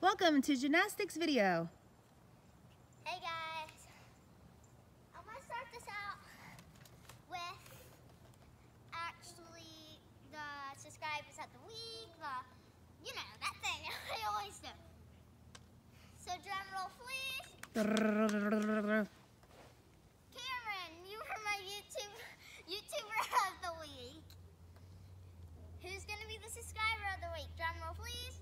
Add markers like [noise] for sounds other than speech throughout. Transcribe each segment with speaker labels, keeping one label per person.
Speaker 1: Welcome to gymnastics video.
Speaker 2: Hey guys, I'm gonna start this out with actually the subscribers of the week, the, you know, that thing [laughs] I always do. So drum roll please. [laughs] Cameron, you were my YouTube, YouTuber of the week. Who's gonna be the subscriber of the week? Drum roll please.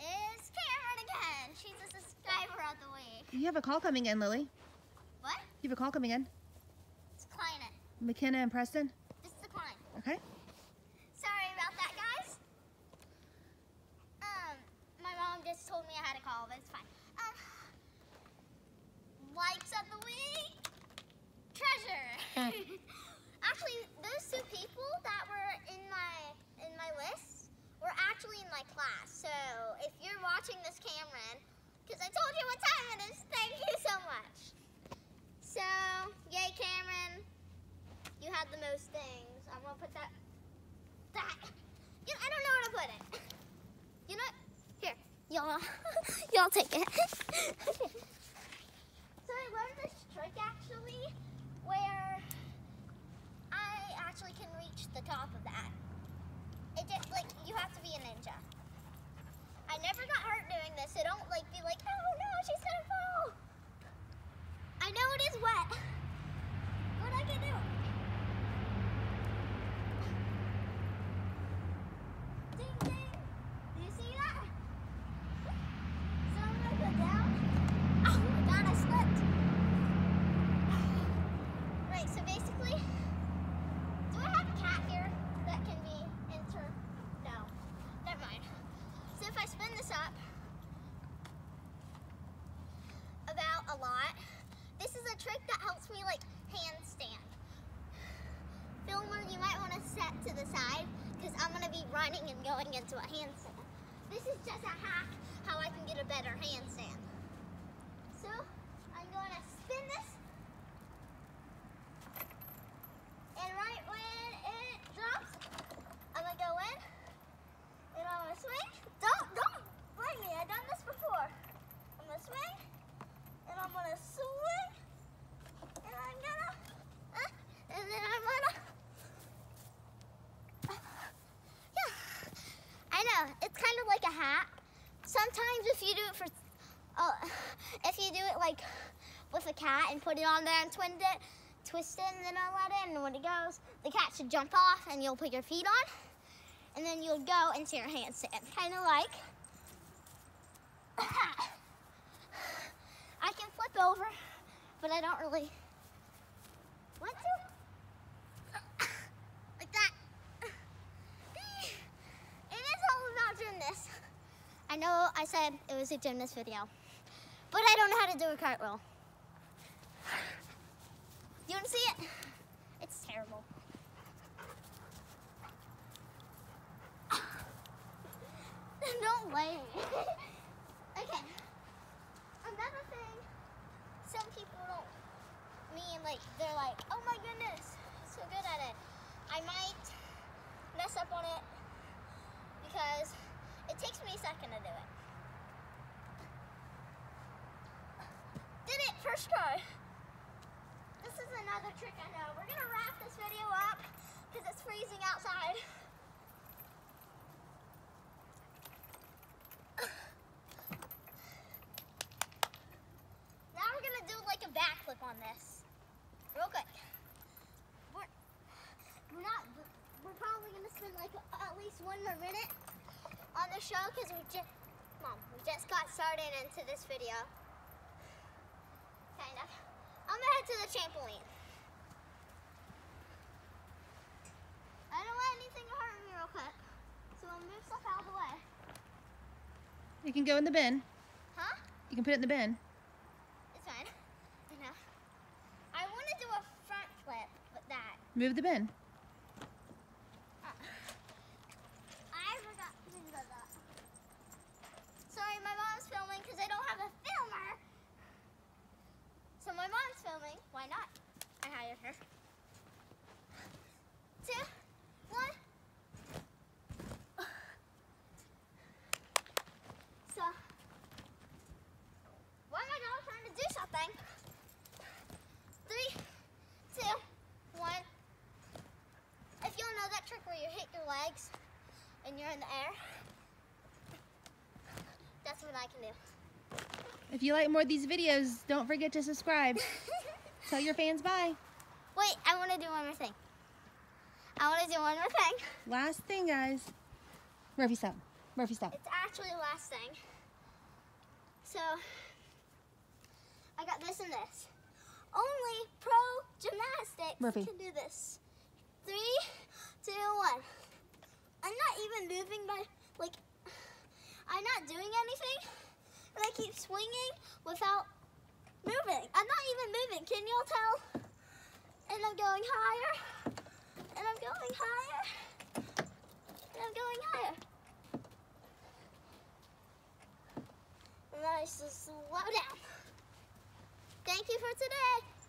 Speaker 2: Is Cameron again. She's a subscriber of the week.
Speaker 1: You have a call coming in, Lily.
Speaker 2: What?
Speaker 1: You have a call coming in.
Speaker 2: It's client.
Speaker 1: McKenna and Preston.
Speaker 2: This is the client.
Speaker 1: Okay.
Speaker 2: Sorry about that, guys. Um, my mom just told me I had a call, but it's fine. Um, likes of the week, treasure. [laughs] actually, those two people that were in my in my list were actually in my class. So if you're watching this, Cameron, because I told you what time it is, thank you so much. So, yay, Cameron. Most things. I'm gonna put that that. You know, I don't know where to put it. You know, what? here, y'all, [laughs] y'all take it. [laughs] so I learned this trick actually, where I actually can reach the top of that. It just like you have to be a ninja. I never got hurt doing this, so don't like be like, oh no, she's gonna fall. I know it is wet, but I can do to set to the side because I'm going to be running and going into a handstand. This is just a hack how I can get a better handstand. So I'm going to spin this. And right when it drops, I'm going to go in and I'm going to swing. Don't, don't blame me. I've done this before. I'm going to swing and I'm going to swing and I'm going to, uh, and then I'm going to, yeah. I know, it's kind of like a hat. Sometimes if you do it for, uh, if you do it like with a cat and put it on there and twist it, twist it and then I'll let it and when it goes, the cat should jump off and you'll put your feet on and then you'll go into your handstand. Kind of like. [coughs] I can flip over, but I don't really want to. Like that. It is all about gymnast. I know I said it was a gymnast video, but I don't know how to do a cartwheel. You want to see it? It's terrible. [laughs] Don't blame [laughs] okay. Another thing, some people don't mean like they're like, oh my goodness, so good at it. I might mess up on it because takes me a second to do it. Did it first try. This is another trick I know. We're gonna wrap this video up because it's freezing outside. Now we're gonna do like a backflip on this. Real quick. We're, we're not, we're probably gonna spend like at least one more minute on the show because we just, mom, we just got started into this video. Kind of. I'm gonna head to the trampoline. I don't want anything to hurt me real quick. So I'll move stuff out of the way.
Speaker 1: You can go in the bin.
Speaker 2: Huh?
Speaker 1: You can put it in the bin.
Speaker 2: It's fine. I know. I want to do a front flip with that.
Speaker 1: Move the bin.
Speaker 2: Three, two, one. If you all know that trick where you hit your legs and you're in the air, that's what I can do.
Speaker 1: If you like more of these videos, don't forget to subscribe. [laughs] Tell your fans bye.
Speaker 2: Wait, I want to do one more thing. I want to do one more thing.
Speaker 1: Last thing, guys. Murphy, stop. Murphy, stop.
Speaker 2: It's actually the last thing. So... This. Only pro gymnastics
Speaker 1: Murphy.
Speaker 2: can do this. Three, two, one. I'm not even moving my, like, I'm not doing anything. And I keep swinging without moving. I'm not even moving. Can y'all tell? And I'm going higher. And I'm going higher. And I'm going higher. And then I just slow down. Today.